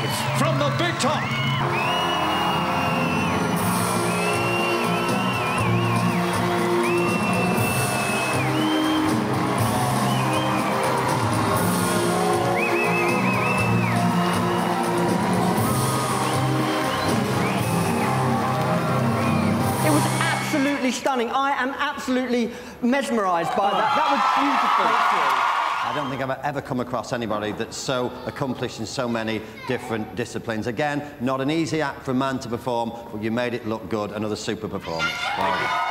live from the big top. It was absolutely stunning. I am absolutely mesmerised by that. That was beautiful. I don't think I've ever come across anybody that's so accomplished in so many different disciplines. Again, not an easy act for a man to perform, but you made it look good. Another super performance. Done.